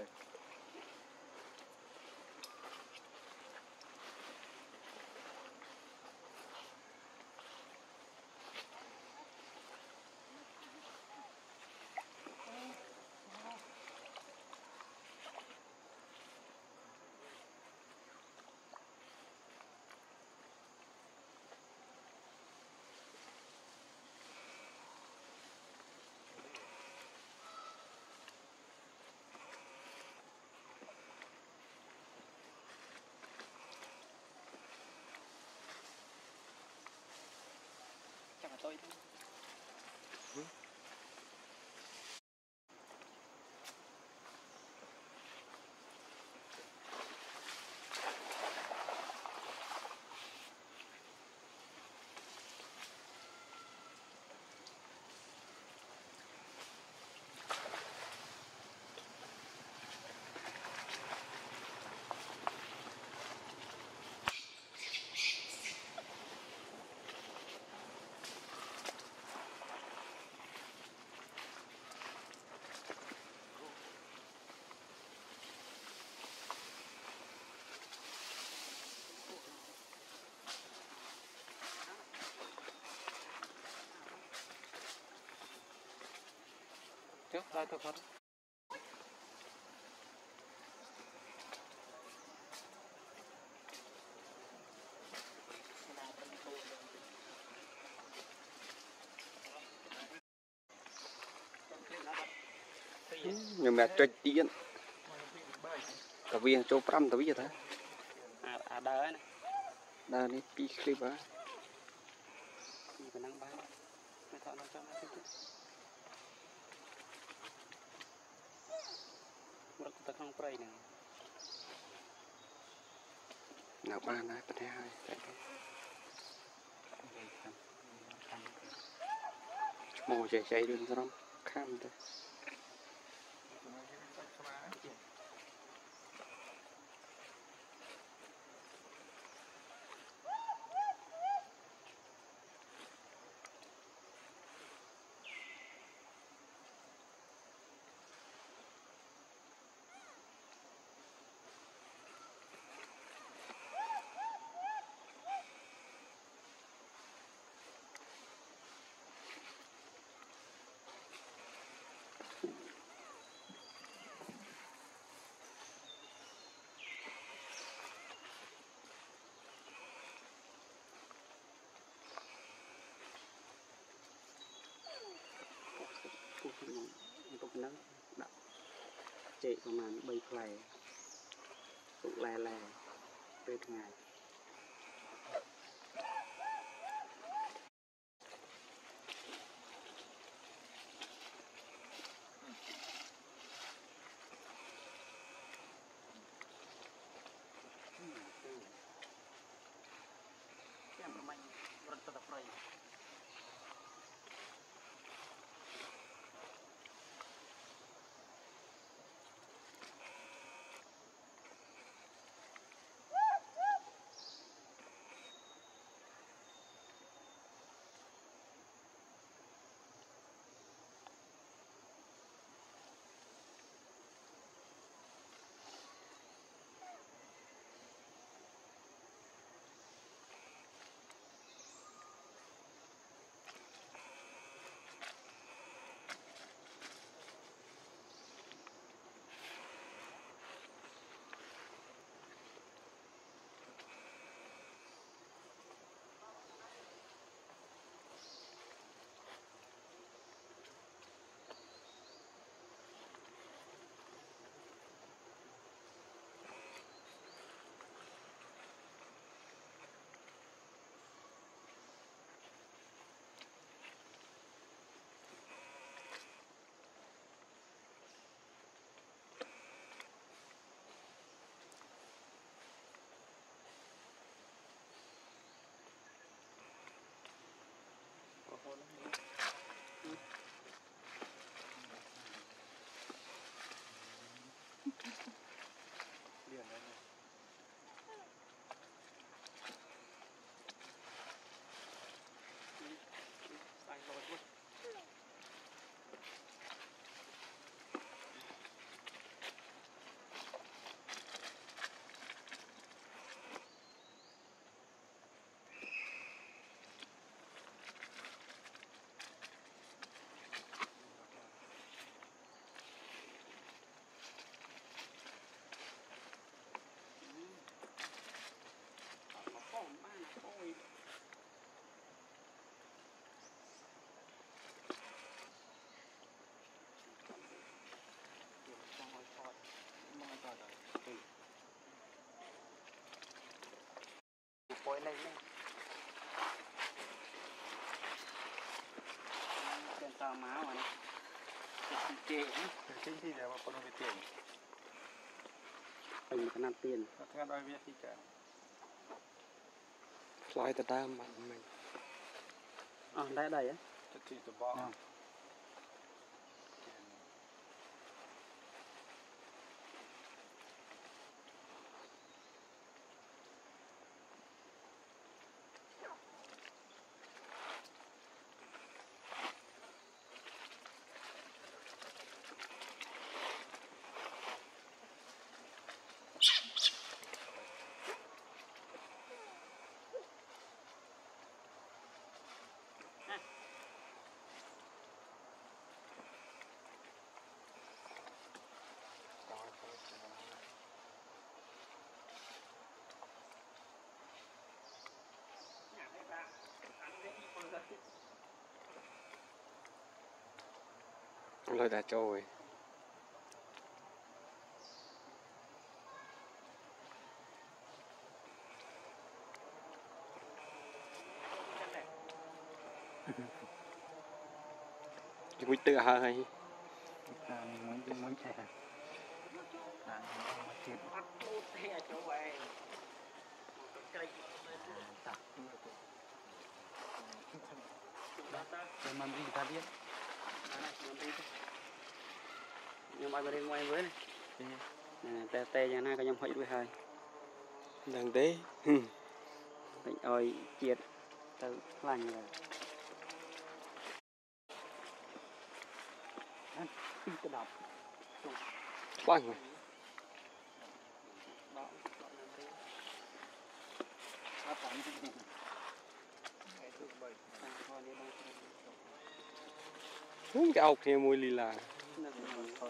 ទៅ ចាំអ ត់ទៅចុះដល់ទៅគាត់ខ្ញុំមកចុចទៀតតាវាចូល5តាវាតាអាអាដើរណាដើរនេះ2ឃ្លីបហ៎ពីប៉ុណ្ណឹងបានមិនថតដល់ចាំទៅទៀតរត់ទៅក្នុង ព្រៃហ្នឹងនៅបានហើយប្រទេសហើយតែឈ្មោះចេះចេះរឿងស្រំខំទៅពុះក្នុងទុកហ្នឹងដាក់ ចេកប្រហែល3ផ្លែទុកឡែឡែពេលថ្ងៃ మావని ទេចេញទីដែរបងប្អូនវាទៀងពេញកណាត់ទៀងកណាត់ឲ្យវាទីចាឆ្លើយទៅដើមមិនអស់ដែរដៃហ៎ទៅទីតបអ lôi đã trôi mũi tự hơi mũi tựa Hãy subscribe cho kênh Ghiền Mì Gõ Để không bỏ lỡ những video hấp dẫn ទឹកឲ្យហើយតាមមួយមួយឆែតាមមកទៀត bắt tốt thế chỗ vậy cây តាក់ chúng ta ta តែមិនរីថាទៀត này mình đi nhưng mà bên ngoài với này nè tè tè nhà na có nhom hơi đuôi hơi ដឹងទេហឹម định ơi chiết từ lành rồi Đi cái đọc ខ្លាំងហ៎ đó đó là cái អត់តាមទីនេះហើយទុកបី thằng con đi bao ហឹមគេអោបគ្នា មួយលីឡា nó cũng ថ